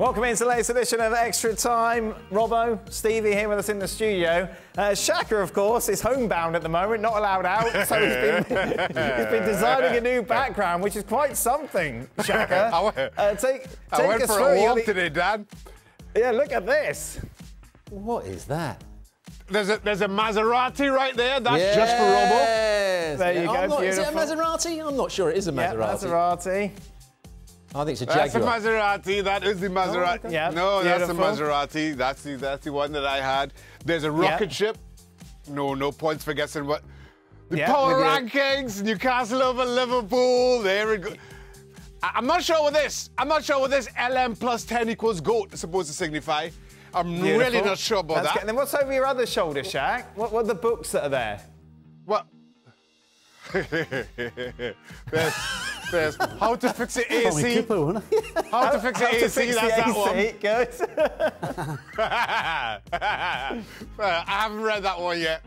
Welcome into the latest edition of Extra Time. Robbo, Stevie here with us in the studio. Uh, Shaka, of course, is homebound at the moment, not allowed out, so he's been, he's been designing a new background, which is quite something, Shaka. I went- Uh, take take I went us for a walk today, Dan. Yeah, look at this. What is that? There's a there's a Maserati right there. That's just for Robbo. Yes. There you I'm go, not- Is it a beautiful. Maserati? I'm not sure it is a Yeah, Maserati. Maserati. I think it's a Jaguar. That's a Maserati. That is the oh, Maserati. okay. Yeah, No, that's the beautiful. Maserati. That's the that's the one that I had. There's a rocket Yeah. ship. No, no points for guessing what. The Yeah, power with your- rankings. Newcastle over Liverpool. There it goes. I'm not sure what this. I'm not sure what this LM plus 10 equals GOAT is supposed to signify. I'm really not sure about That's that. good. Then what's over your other shoulder, Shaq? What, what are the books that are there? What? there's, there's how to fix the AC. How to fix the AC. fix that's the that one. AC. Good. I haven't read that one yet.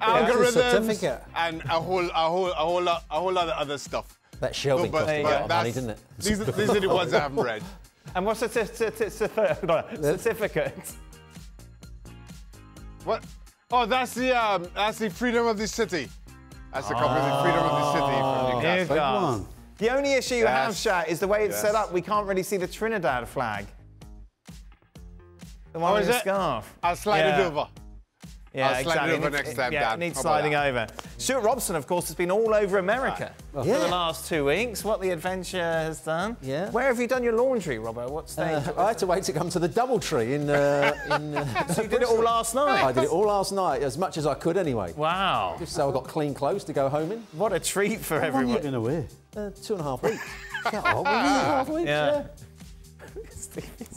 That's Algorithms and a whole, a whole, a whole lot, a whole lot of other stuff. That shelving but, cost There a lot money, didn't it? These, are- these are the ones I haven't read. And what's the certi- certi- certificate? What? Oh, that's the um, that's the freedom of the city. That's the copy of the freedom of the city from Newcastle. Here Big goes. one. The only issue you have, Shat, is the way it's Yes. set up. We can't really see the Trinidad flag. The one Oh, with the it? scarf. I'll slide Yeah. it over. Yeah, I'll slide it exactly. over next time, Yeah, Dan. needs sliding that? over. Stewart Robson, of course, has been all over America for Yeah. the last two weeks. What the adventure has done. Yeah. Where have you done your laundry, Robert? What stage? Uh, I had to wait to come to the DoubleTree in. Uh, in uh, so you did it all last night. I did it all last night, as much as I could anyway. Wow. Just so I got clean clothes to go home in. What a treat for How long you everyone. been away? Uh, two and a half weeks. Shut up, two and a half weeks? Yeah. Yeah.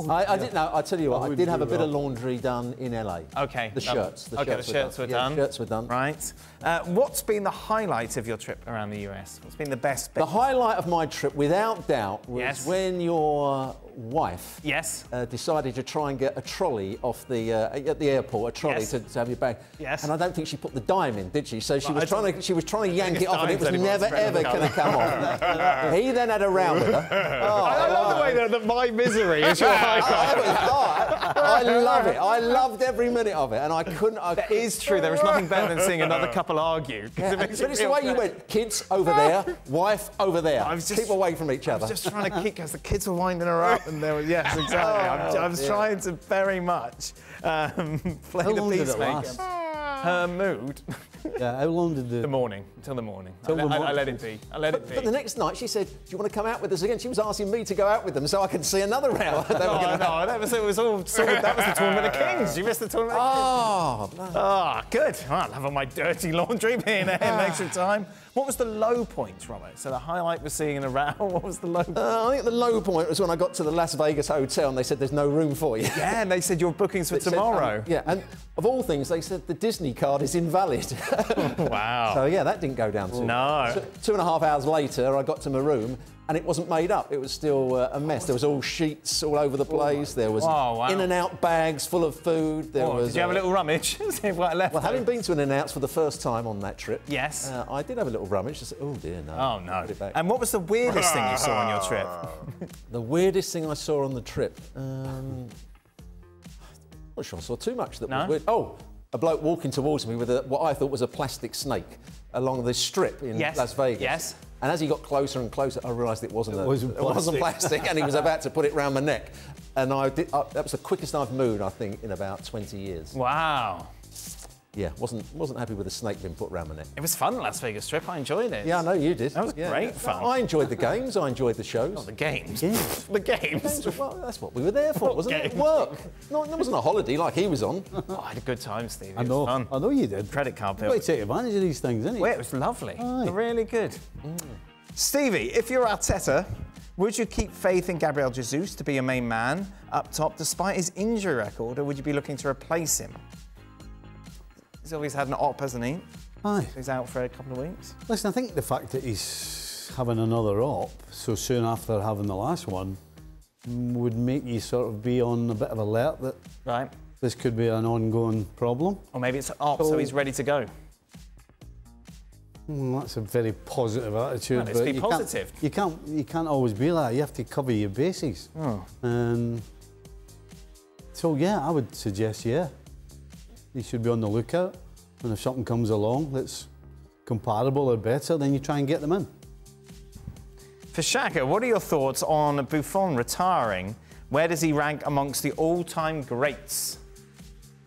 I, I didn't know. I tell you what, I, wouldn't did have a bit that. of laundry done in LA. Okay. The um, shirts. The okay, shirts the shirts were Yeah, done. shirts were done. Right. Uh, what's been the highlight of your trip around the US? What's been the best bit? The highlight of my trip, without doubt, was Yes. when your wife yes. uh, decided to try and get a trolley off the uh, at the airport, a trolley Yes. to, to have your bag. Yes. And I don't think she put the dime in, did she? So she Well, was trying to she was trying to yank it off, and it was never ever going to come off. he then had a round with her. Oh, I love the way that, that my misery is your highlight. I, was- oh, I- I love it. I loved every minute of it, and I couldn't. I It couldn't- true. There is nothing better than seeing another couple argue. Yeah, it makes but it it's the feel way you went. Kids over there, wife over there. I was just- Keep away from each I other. was just trying to kick because the kids were winding her up, and there was yes, exactly. I'm- I was dear. trying to very much um, play How the long did it peacemaker. Her mood, Yeah, how long did the the... morning until the morning. I, the I- I morning. let it be. I let it be. But the next night she said, "Do you want to come out with us again?" She was asking me to go out with them so I could see another round. They Oh, gonna- no, that was, it was all. That was the tournament of kings. You missed the tournament. of Oh, bloody- Ah, good. Well, I love all my dirty laundry being there in extra time. What was the low point, Robert? So the highlight was seeing in a row. What was the low point? Uh, I think the low point was when I got to the Las Vegas hotel and they said there's no room for you. yeah, and they said your bookings for They said, um, tomorrow. yeah, and of all things, they said the Disney card is invalid. Wow. so yeah, that didn't go down too. No. So, two and a half hours later, I got to my room and it wasn't made up. It was still uh, a mess. There was all sheets all over the place. There was Oh, wow. In-N-Out bags full of food. There Oh, was. did you have a uh, little rummage? See if what left. Well, having been to an announce for the first time on that trip, Yes. uh, I did have a little rummage. Just, oh dear, no. Oh no! Put it back. And what was the weirdest thing you saw on your trip? The weirdest thing I saw on the trip. Um, not sure I saw too much that No? was weird. Oh, a bloke walking towards me with a, what I thought was a plastic snake along this strip in Yes, Las Vegas. yes. And as he got closer and closer, I realised it wasn't, a, wasn't it wasn't plastic. plastic, and he was about to put it round my neck. And I did, uh, that was the quickest I've moved, I think, in about 20 years. Wow! Yeah, wasn't wasn't happy with the snake being put round my neck. It was fun, Las Vegas trip. I enjoyed it. Yeah, I know you did. That was Yeah. great fun. I enjoyed the games. I enjoyed the shows. The games. the games. Well, that's what we were there for, wasn't it? games? Work. No, it wasn't a holiday like he was on. Oh, I had a good time, Steve. It I was know, fun. I know you did. Credit card You've bill. got to take advantage of these things, innit? Well, it was lovely. Aye. Really good. Mm. Stevie, if you're Arteta, would you keep faith in Gabriel Jesus to be your main man up top despite his injury record, or would you be looking to replace him? He's always had an op, hasn't he? Aye. He's out for a couple of weeks. Listen, I think the fact that he's having another op so soon after having the last one would make you sort of be on a bit of alert that Right. this could be an ongoing problem. Or maybe it's an op, so So- he's ready to go. Mm, that's a very positive attitude. Well, let's but be you positive. Can't, you can't. You can't always be like. that. You have to cover your bases. Oh. And So yeah, I would suggest yeah. You should be on the lookout, and if something comes along that's comparable or better, then you try and get them in. For Shaka, what are your thoughts on Buffon retiring? Where does he rank amongst the all-time greats?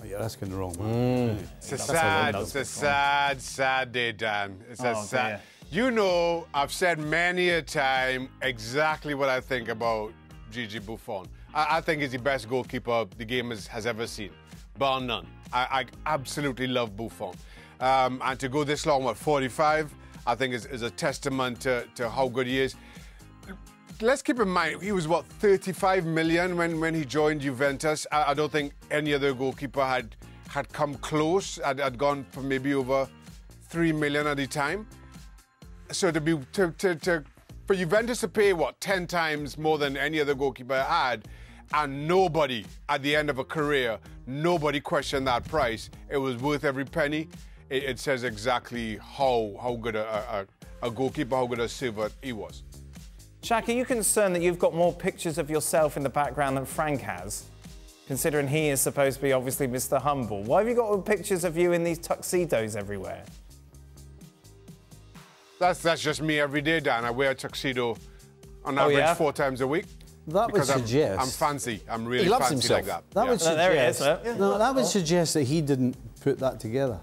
Oh, you're asking the wrong man. Mm. It's a That's sad, it's a sad, sad day, Dan. It's a Oh, sad. dear. You know, I've said many a time exactly what I think about Gigi Buffon. I, I think he's the best goalkeeper the game has, has ever seen, bar none. I, I absolutely love Buffon. Um, and to go this long, what, 45, I think is, is a testament to, to how good he is let's keep in mind he was what 35 million when, when he joined Juventus. I, I don't think any other goalkeeper had had come close. Had, had gone for maybe over three million at the time. So to be to, to, to for Juventus to pay what 10 times more than any other goalkeeper had, and nobody at the end of a career, nobody questioned that price. It was worth every penny. It, it says exactly how how good a, a, a goalkeeper, how good a server he was. Shaka, are you concerned that you've got more pictures of yourself in the background than Frank has? Considering he is supposed to be obviously Mr. Humble. Why have you got all pictures of you in these tuxedos everywhere? That's that's just me every day, Dan. I wear a tuxedo on oh, average Oh, yeah? four times a week. That would because I'm, suggest- I'm fancy. I'm really He loves fancy himself. like that. That Yeah. would No, there he is, suggest. no, that would suggest that he didn't put that together.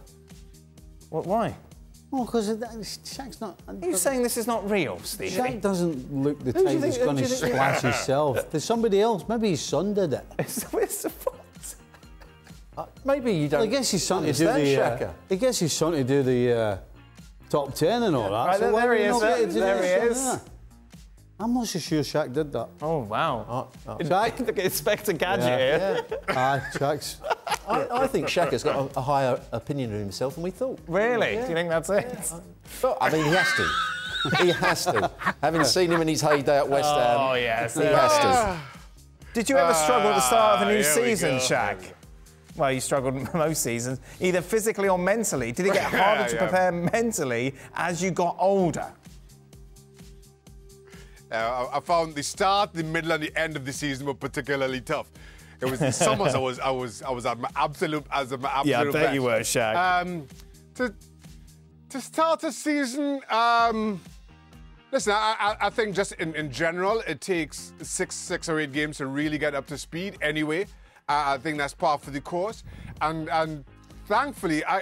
What, why? Well, because Shaq's not. Are you saying this is not real, Stevie? Shaq doesn't look the type that's going to do you think- splash himself. There's somebody else. Maybe his son did it. It's, it's a what? Uh, maybe you don't Well, I guess his son to do understand the. Uh, Shaka. he gets his son to do the uh, top ten and all that. Right, there- there he is, there- get to do there he his is. Son, yeah? I'm not so sure Shaq did that. Oh, wow. Shaq? Look at Inspector Gadget Yeah. here. Aye, uh, Shaq's. I, I think Shaka's got a, a higher opinion of himself than we thought. Really? Do you think that's it? Well, I mean, he has to. he has to. Having seen him in his heyday at West oh, Ham, Oh, yes. he has to. Ah. Did you ever struggle at the start of a ah, new Ah, we season, go. Shaq? Well, you struggled most seasons, either physically or mentally. Did it get harder to Yeah. prepare mentally as you got older? Uh, I, I found the start, the middle, and the end of the season were particularly tough. It was the summers. I was, I was, I was at my absolute, as my absolute Yeah, I bet best. you were, Shaq. Um, to to start a season, um, listen, I, I, I think just in, in general, it takes six, six or eight games to really get up to speed. Anyway, uh, I think that's part for the course, and and thankfully, I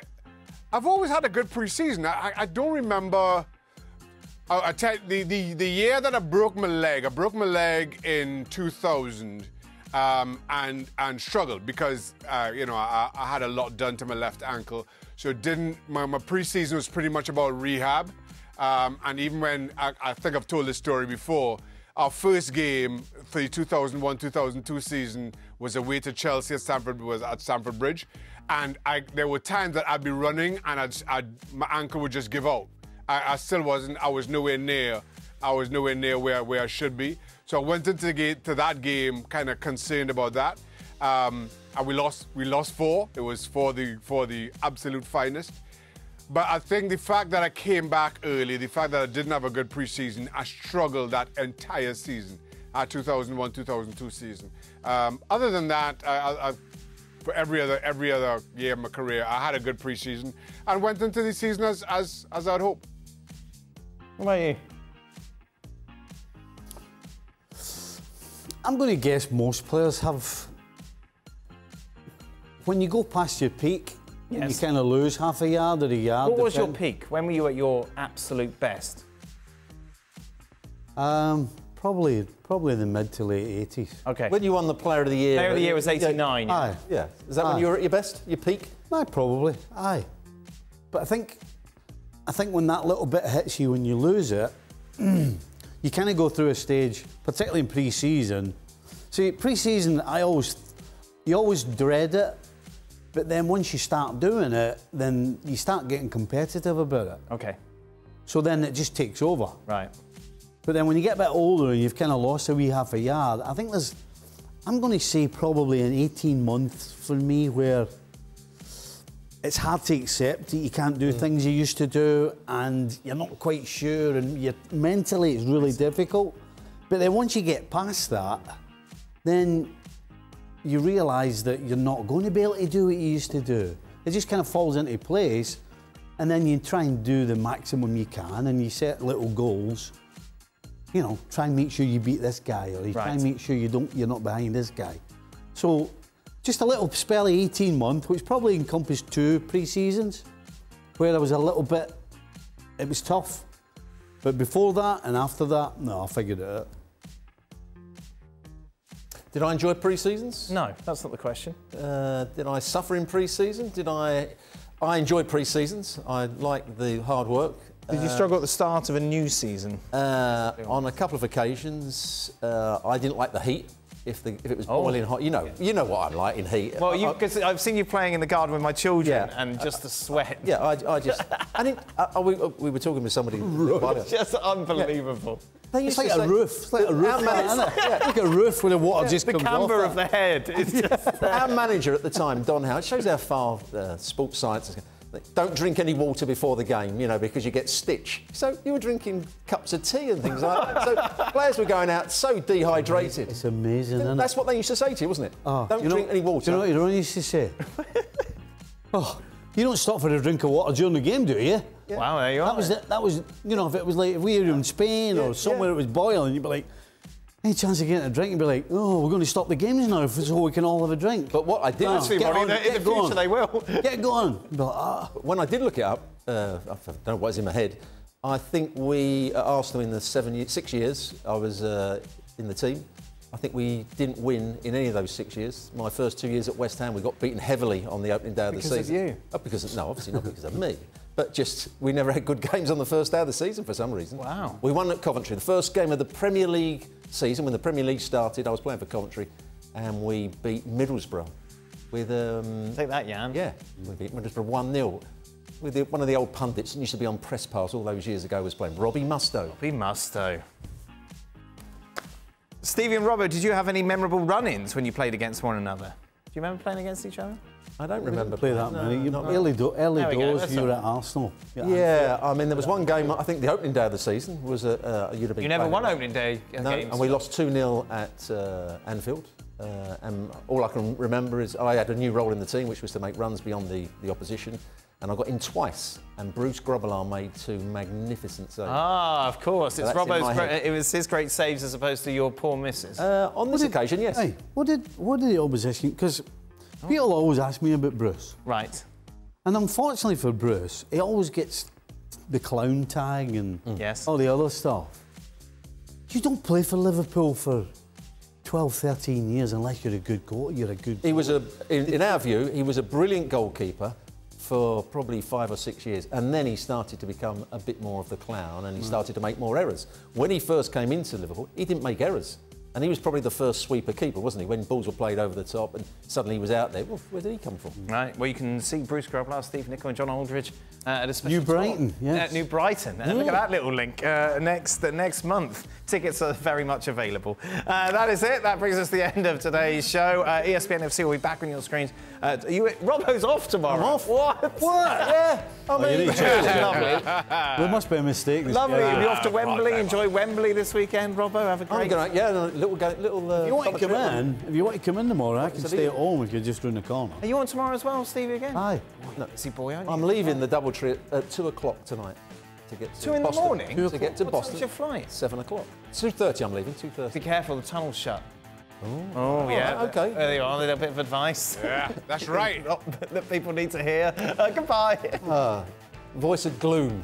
I've always had a good preseason. I- I don't remember. I, I tell the, the the year that I broke my leg, I broke my leg in 2000, um, and and struggled because uh, you know I, I had a lot done to my left ankle, so didn't. My, my preseason was pretty much about rehab, um, and even when I, I think I've told this story before. Our first game for the 2001-2002 season was away to Chelsea at Stamford was at Stamford Bridge, and I, there were times that I'd be running and I'd, I'd, my ankle would just give out. I, I still wasn't. I was nowhere near. I was nowhere near where, where I should be. So I went into to that game kind of concerned about that. Um, and we lost. We lost four. It was for the for the absolute finest. But I think the fact that I came back early, the fact that I didn't have a good preseason, I struggled that entire season, our 2001-2002 season. Um, other than that, I, I, for every other every other year of my career, I had a good preseason and went into the season as as, as I'd hoped. What about you? I'm going to guess most players have. When you go past your peak, and you kind of lose half a yard or a yard. What was your peak? When were you at your absolute best? Um, probably, probably in the mid to late 80s. Okay. When you won the Player of the Year. Player of the Year was yeah, 89. Aye. Yeah. Is that Aye. when you were at your best, your peak? Aye, probably. Aye. But I think, I think when that little bit hits you when you lose it, you kind of go through a stage, particularly in pre-season. See, pre-season, I always, you always dread it, but then once you start doing it, then you start getting competitive about it. Okay, So then it just takes over. right. But then when you get a bit older and you've kind of lost a wee half a yard, I think there's, I'm going to say probably an 18 months for me where it's hard to accept that you can't do mm. things you used to do and you're not quite sure and you're, mentally it's really difficult. But then once you get past that, then you realise that you're not going to be able to do what you used to do. It just kind of falls into place, and then you try and do the maximum you can, and you set little goals. You know, try and make sure you beat this guy, or you try and make sure you don't, you're not behind this guy. So, just a little spell of 18 month, which probably encompassed two pre-seasons, where I was a little bit, it was tough. But before that and after that, no, I figured it out. Did I enjoy pre-seasons? No, that's not the question. Uh, did I suffer in pre-season? Did I? I enjoyed pre-seasons. I like the hard work. Did you struggle at the start of a new season? Uh, on a couple of occasions, uh, I didn't like the heat. If, the, if it was boiling hot, you know, you know what I'm like in heat. Oh. Well, you, I- I- because I've seen you playing in the garden with my children, Yeah. and just the sweat. yeah, I, I just. I didn't. I, we, we were talking with somebody. about it. Just unbelievable. They It's used like to a say- roof. It's like a roof, man- isn't? It's like a roof with the water just The comes camber off of the head. It's just, Our manager at the time, Don Howard, shows how far uh, sports science is. Don't drink any water before the game, you know, because you get stitch. So you were drinking cups of tea and things like that. So players were going out so dehydrated. It's amazing, isn't That's it? what they used to say to you, wasn't it? Oh, Don't you know- drink any water. Do you know what your own used to say? oh, you don't stop for a drink of water during the game, do you? Wow, there you are. That was. That was you know if it was like if we were in Spain or somewhere yeah. it was boiling, you'd be like, any chance of getting a drink? You'd be like, oh, we're going to stop the games now so we can all have a drink. But what I did, No, Actually, get on, in the- get the future going. they will. Get going. You'd ah. when I did look it up, uh, I don't know what was in my head. I think we at Arsenal in the seven, ye- six years I was uh, in the team. I think we didn't win in any of those six years. My first two years at West Ham, we got beaten heavily on the opening day of Because the of season. you? Oh, because of, no, obviously not because of me. But just we never had good games on the first day of the season for some reason. Wow. We won at Coventry. The first game of the Premier League season, when the Premier League started, I was playing for Coventry, and we beat Middlesbrough with um, Take that, Jan. yeah, we beat Middlesbrough 1 0. With the, one of the old pundits that used to be on press pass all those years ago was playing Robbie Mustoe. Be musto. Stevie and Robert, did you have any memorable run-ins when you played against one another? Do you remember playing against each other? I don't remember Play that no, many. You, not early do, early There we go, doors, you were at Arsenal. Yeah, I mean, there was one game, I think the opening day of the season was a. Uh, you'd have been You never won opening day uh, No, games. and we lost 2 0 at uh, Anfield. Uh, and all I can remember is I had a new role in the team, which was to make runs beyond the, the opposition. And I got in twice, and Bruce Grobbelaar made two magnificent saves. Ah, of course. It's that's Robbo's. Great, it was his great saves as opposed to your poor misses. Uh, on this did- occasion, yes. Hey, what did what did the opposition? Because Oh. people always ask me about Bruce, right. and unfortunately for Bruce, he always gets the clown tag and mm. Yes. all the other stuff. You don't play for Liverpool for 12, 13 years unless you're a good goal. You're a good. He was a, in, in our view, he was a brilliant goalkeeper for probably five or six years, and then he started to become a bit more of the clown, and he mm. started to make more errors. When he first came into Liverpool, he didn't make errors, and he was probably the first sweeper keeper, wasn't he? When balls were played over the top, and suddenly he was out there. Well, where did he come from? Right. Well, you can see Bruce Grobbelaar, Steve Nicol, and John Aldridge uh, at a special New Brighton, yes. At New Brighton. And look at that little link. Uh, next uh, next month, tickets are very much available. Uh, that is it. That brings us to the end of today's show. Uh, ESPN FC will be back on your screens. Uh, are you, Robbo's off tomorrow. I'm off. What? What? Yeah. I you mean, need Lovely. there must be a mistake. this Lovely. You'll be off to Wembley. Enjoy Wembley this weekend, Robbo. Have a great. I'm going to, yeah, a little, go, little. Uh, If you want to come in, if you want to come in tomorrow, I can stay at home. We could just round the corner. Are you on tomorrow as well, Stevie? Again? Aye. See, boy, aren't you? I'm leaving the DoubleTree at two o'clock tonight to get to Two in the Boston. morning? Two To get to What Boston. time's your flight? Seven o'clock. Two thirty. I'm leaving. Two thirty. Be careful, the tunnel's shut. Oh, yeah. right, okay. There you are, a little bit of advice Yeah, that's right. that people need to hear. Uh, goodbye. Voice of gloom.